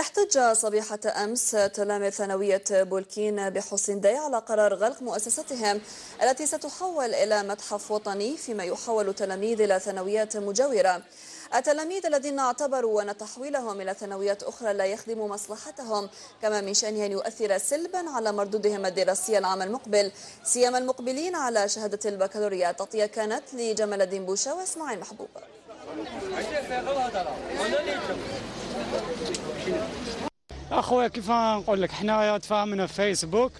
احتج صبيحة أمس تلاميذ ثانوية بولكين بحسين داي على قرار غلق مؤسستهم التي ستحول إلى متحف وطني فيما يحول تلاميذ إلى ثانويات مجاورة. التلاميذ الذين اعتبروا أن تحويلهم إلى ثانويات أخرى لا يخدم مصلحتهم كما من شأنه أن يؤثر سلبا على مردودهم الدراسي العام المقبل سيما المقبلين على شهادة البكالوريا. تغطية كانت لجمال الدين بوشا وإسماعيل محبوب. أخويا كيف نقول لك؟ حنايا تفاهمنا في فيسبوك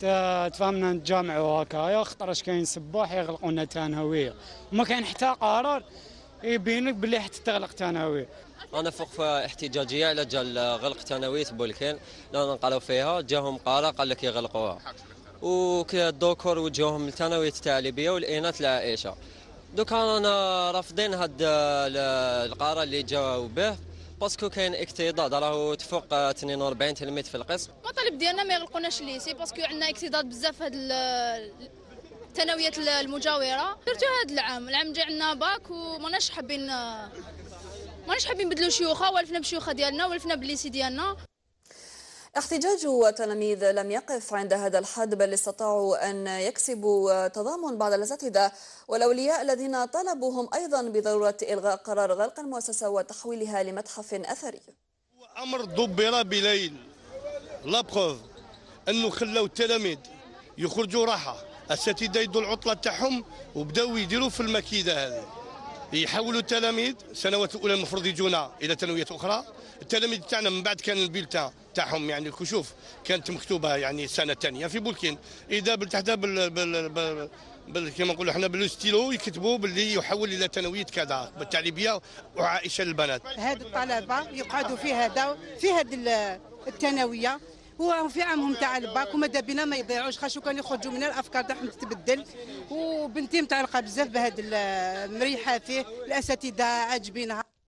تفاهمنا نتجامع وهكايا خطر اش كاين سباح يغلقوا لنا ثانويه وما كاين حتى قرار يبينك باللي حتى تغلق ثانويه أنا فوق في احتجاجية على جال غلق ثانويه بولكين لأن نقالوا فيها جاهم قرار قال لك يغلقوها. وكذا الدكتور وجهوهم للثانويه التعليمية والإناث العائشة. دوكا أنا رافضين هاد القرار اللي جاوا به. parce que كاين اكتظاظ راهو تفوق 42 تلميذ في القسم. المطالب ديالنا ما يغلقوناش ال lycée parce que عندنا اكتظاظ بزاف هاد الثانويات المجاورة. درتو هاد العام. العام الجاي عندنا باك وماناش حابين ماناش حابين نبدلوا شيوخة ولفنا بشيوخة ديالنا ولفنا بال lycée ديالنا. احتجاج التلاميذ لم يقف عند هذا الحد بل استطاعوا أن يكسبوا تضامن بعض الأساتذة والأولياء الذين طلبوا هم أيضا بضرورة إلغاء قرار غلق المؤسسة وتحويلها لمتحف أثري. أمر دبر بليل. la preuve أنه خلاو التلاميذ يخرجوا راحة. الأساتذة يدوا العطلة تاعهم وبداو يديروا في المكيدة هذه. يحولوا التلاميذ. السنوات الأولى المفروض يجونا إلى ثانويات أخرى. التلاميذ تاعنا من بعد كان ال bulletin تاعهم يعني كشوف كانت مكتوبة يعني السنة الثانية في بولكين. إذا تحت بال بال بال كما نقولوا إحنا بالستيلو يكتبوا باللي يحول إلى ثانوية كذا بالتعليمية وعائشة للبنات هاد الطلبه يقعدوا في هذا في هذه الثانوية. هو في عامهم تاع الباك وماذا بينا ما يضيعوش. خاصو كانوا يخرجوا من الأفكار تاعهم تتبدل. وبنتي متعلقة بزاف بهذا مريحة فيه. الأساتذة عاجبينها.